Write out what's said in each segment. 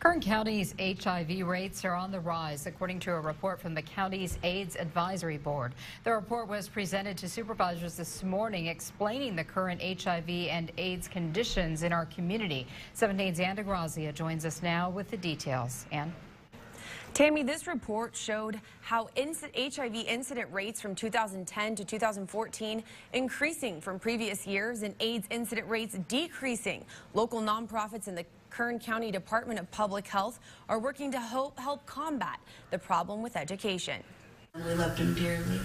Kern County's HIV rates are on the rise, according to a report from the county's AIDS Advisory Board. The report was presented to supervisors this morning, explaining the current HIV and AIDS conditions in our community. 17's Ann DeGrazia joins us now with the details. Ann? Tammy, this report showed how HIV incident rates from 2010 to 2014 increasing from previous years and AIDS incident rates decreasing. Local nonprofits in the Kern County Department of Public Health are working to help, help combat the problem with education. We loved him dearly.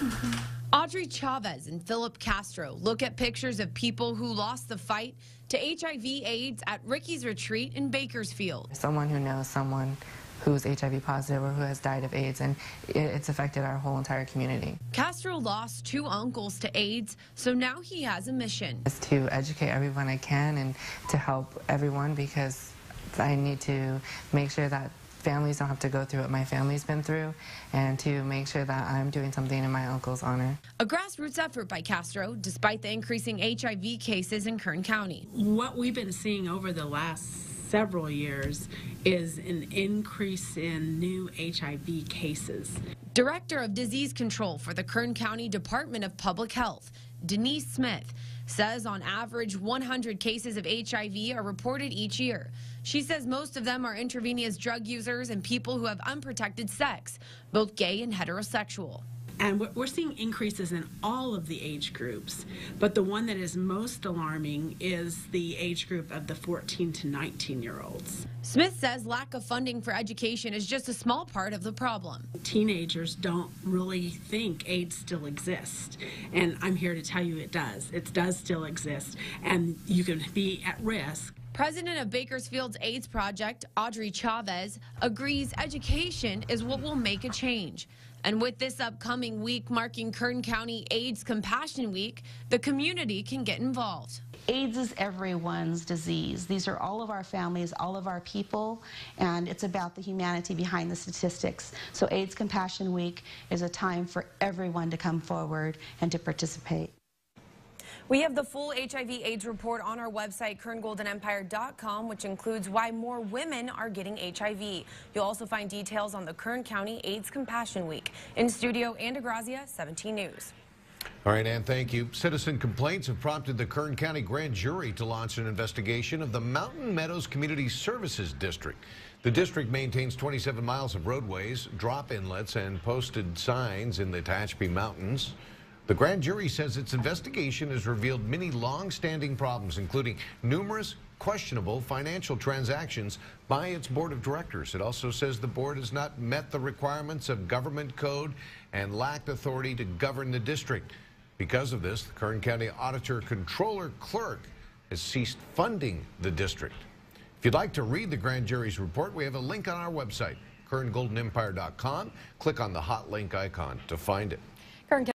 Mm -hmm. Audrey Chavez and Philip Castro look at pictures of people who lost the fight to HIV AIDS at Ricky's Retreat in Bakersfield. Someone who knows someone who's HIV positive or who has died of AIDS, and it's affected our whole entire community. Castro lost two uncles to AIDS, so now he has a mission. Is to educate everyone I can and to help everyone because I need to make sure that families don't have to go through what my family's been through and to make sure that I'm doing something in my uncle's honor. A grassroots effort by Castro, despite the increasing HIV cases in Kern County. What we've been seeing over the last several years is an increase in new HIV cases. Director of Disease Control for the Kern County Department of Public Health, Denise Smith, says on average 100 cases of HIV are reported each year. She says most of them are intravenous drug users and people who have unprotected sex, both gay and heterosexual. And we're seeing increases in all of the age groups, but the one that is most alarming is the age group of the 14 to 19 year olds. Smith says lack of funding for education is just a small part of the problem. Teenagers don't really think AIDS still exists, and I'm here to tell you it does. It does still exist, and you can be at risk President of Bakersfield's AIDS Project, Audrey Chavez, agrees education is what will make a change. And with this upcoming week marking Kern County AIDS Compassion Week, the community can get involved. AIDS is everyone's disease. These are all of our families, all of our people, and it's about the humanity behind the statistics. So AIDS Compassion Week is a time for everyone to come forward and to participate. We have the full HIV AIDS report on our website, kerngoldenempire.com, which includes why more women are getting HIV. You'll also find details on the Kern County AIDS Compassion Week. In studio, Ann DeGrazia, 17 News. All right, Ann, thank you. Citizen complaints have prompted the Kern County Grand Jury to launch an investigation of the Mountain Meadows Community Services District. The district maintains 27 miles of roadways, drop inlets, and posted signs in the Tehachapi Mountains. The grand jury says its investigation has revealed many long-standing problems, including numerous questionable financial transactions by its board of directors. It also says the board has not met the requirements of government code and lacked authority to govern the district. Because of this, the Kern County Auditor Controller Clerk has ceased funding the district. If you'd like to read the grand jury's report, we have a link on our website, kerngoldenempire.com. Click on the hot link icon to find it.